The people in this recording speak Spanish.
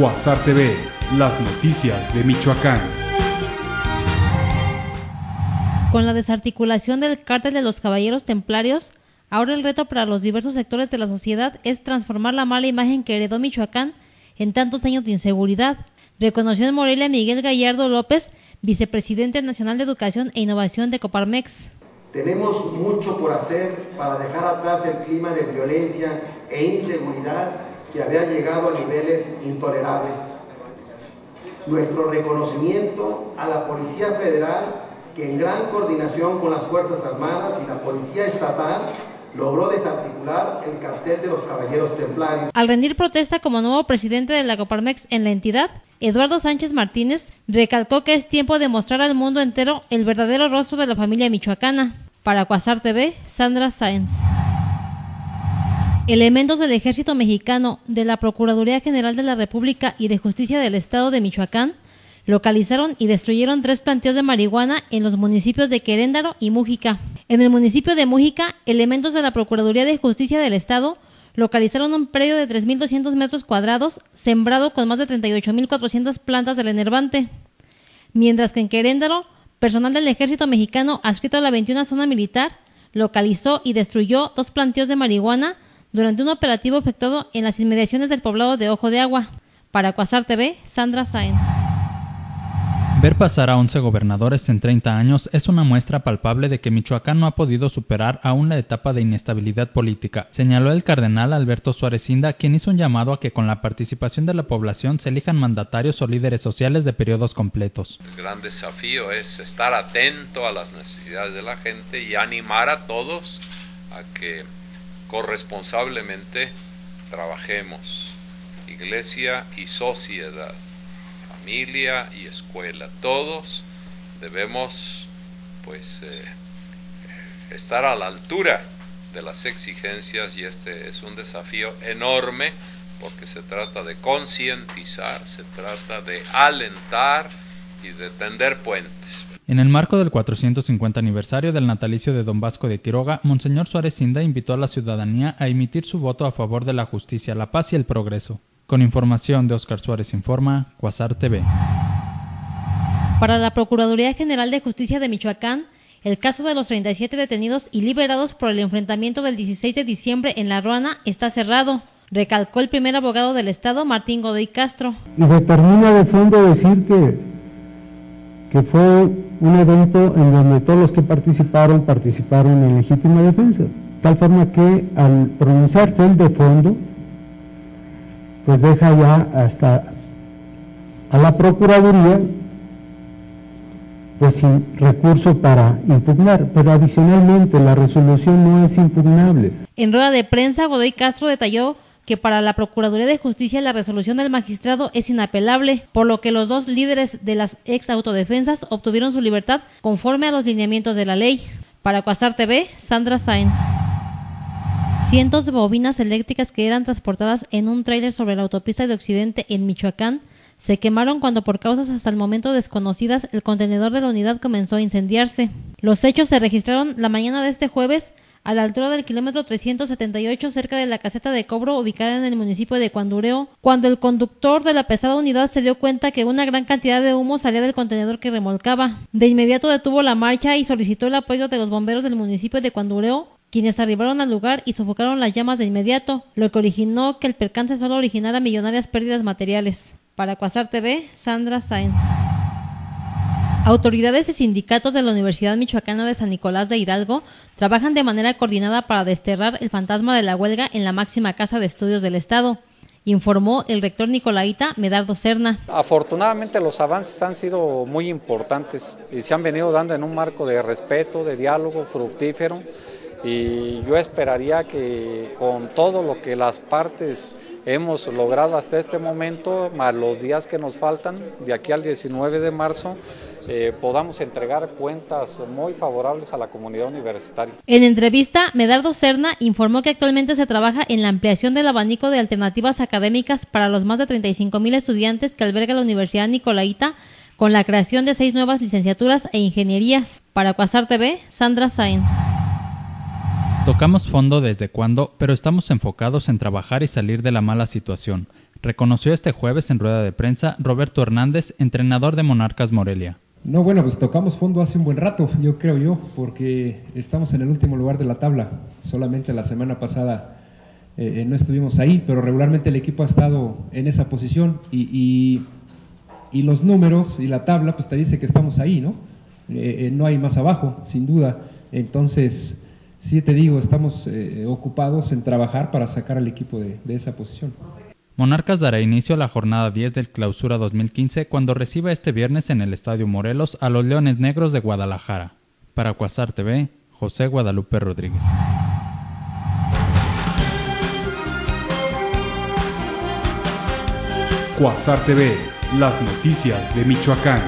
Cuasar TV, las noticias de Michoacán. Con la desarticulación del cártel de los caballeros templarios, ahora el reto para los diversos sectores de la sociedad es transformar la mala imagen que heredó Michoacán en tantos años de inseguridad. Reconoció en Morelia Miguel Gallardo López, vicepresidente nacional de Educación e Innovación de Coparmex. Tenemos mucho por hacer para dejar atrás el clima de violencia e inseguridad que había llegado a niveles intolerables. Nuestro reconocimiento a la Policía Federal, que en gran coordinación con las Fuerzas Armadas y la Policía Estatal logró desarticular el cartel de los Caballeros Templarios. Al rendir protesta como nuevo presidente de la Coparmex en la entidad, Eduardo Sánchez Martínez recalcó que es tiempo de mostrar al mundo entero el verdadero rostro de la familia michoacana. Para Cuasar TV, Sandra Sáenz. Elementos del Ejército Mexicano, de la Procuraduría General de la República y de Justicia del Estado de Michoacán localizaron y destruyeron tres planteos de marihuana en los municipios de Queréndaro y Mújica. En el municipio de Mújica, elementos de la Procuraduría de Justicia del Estado localizaron un predio de 3.200 metros cuadrados sembrado con más de 38.400 plantas del enervante, mientras que en Queréndaro, personal del ejército mexicano adscrito a la 21 zona militar localizó y destruyó dos planteos de marihuana durante un operativo efectuado en las inmediaciones del poblado de Ojo de Agua. Para Cuasar TV, Sandra Sáenz. Ver pasar a 11 gobernadores en 30 años es una muestra palpable de que Michoacán no ha podido superar aún la etapa de inestabilidad política, señaló el cardenal Alberto Suárez Inda, quien hizo un llamado a que con la participación de la población se elijan mandatarios o líderes sociales de periodos completos. El gran desafío es estar atento a las necesidades de la gente y animar a todos a que corresponsablemente trabajemos, iglesia y sociedad familia y escuela. Todos debemos pues eh, estar a la altura de las exigencias y este es un desafío enorme porque se trata de concientizar, se trata de alentar y de tender puentes. En el marco del 450 aniversario del natalicio de Don Vasco de Quiroga, Monseñor Suárez Cinda invitó a la ciudadanía a emitir su voto a favor de la justicia, la paz y el progreso. Con información de Oscar Suárez Informa, Cuasar TV. Para la Procuraduría General de Justicia de Michoacán, el caso de los 37 detenidos y liberados por el enfrentamiento del 16 de diciembre en La Ruana está cerrado, recalcó el primer abogado del Estado, Martín Godoy Castro. Y determina de fondo decir que, que fue un evento en donde todos los que participaron participaron en legítima defensa, tal forma que al pronunciarse el de fondo, pues deja ya hasta a la Procuraduría pues sin recurso para impugnar, pero adicionalmente la resolución no es impugnable. En rueda de prensa, Godoy Castro detalló que para la Procuraduría de Justicia la resolución del magistrado es inapelable, por lo que los dos líderes de las ex autodefensas obtuvieron su libertad conforme a los lineamientos de la ley. Para Cuasar TV, Sandra Sáenz. Cientos de bobinas eléctricas que eran transportadas en un tráiler sobre la autopista de Occidente en Michoacán se quemaron cuando por causas hasta el momento desconocidas el contenedor de la unidad comenzó a incendiarse. Los hechos se registraron la mañana de este jueves a la altura del kilómetro 378 cerca de la caseta de cobro ubicada en el municipio de Cuandureo, cuando el conductor de la pesada unidad se dio cuenta que una gran cantidad de humo salía del contenedor que remolcaba. De inmediato detuvo la marcha y solicitó el apoyo de los bomberos del municipio de Cuandureo, quienes arribaron al lugar y sofocaron las llamas de inmediato, lo que originó que el percance solo originara millonarias pérdidas materiales. Para Cuasar TV, Sandra Sáenz. Autoridades y sindicatos de la Universidad Michoacana de San Nicolás de Hidalgo trabajan de manera coordinada para desterrar el fantasma de la huelga en la máxima casa de estudios del Estado informó el rector Nicolaita Medardo Serna. Afortunadamente los avances han sido muy importantes y se han venido dando en un marco de respeto, de diálogo fructífero y yo esperaría que con todo lo que las partes hemos logrado hasta este momento, más los días que nos faltan, de aquí al 19 de marzo, eh, podamos entregar cuentas muy favorables a la comunidad universitaria. En entrevista, Medardo Serna informó que actualmente se trabaja en la ampliación del abanico de alternativas académicas para los más de 35 mil estudiantes que alberga la Universidad Nicolaita con la creación de seis nuevas licenciaturas e ingenierías. Para Cuasar TV, Sandra Sáenz. Tocamos fondo desde cuándo, pero estamos enfocados en trabajar y salir de la mala situación, reconoció este jueves en rueda de prensa Roberto Hernández, entrenador de Monarcas Morelia. No, bueno, pues tocamos fondo hace un buen rato, yo creo yo, porque estamos en el último lugar de la tabla. Solamente la semana pasada eh, no estuvimos ahí, pero regularmente el equipo ha estado en esa posición y, y, los números y la tabla pues te dice que estamos ahí, ¿no? Eh, eh, no hay más abajo, sin duda. Entonces, sí te digo, estamos ocupados en trabajar para sacar al equipo de, de esa posición. Monarcas dará inicio a la jornada 10 del Clausura 2015 cuando reciba este viernes en el Estadio Morelos a los Leones Negros de Guadalajara. Para Cuasar TV, José Guadalupe Rodríguez. Cuasar TV, las noticias de Michoacán.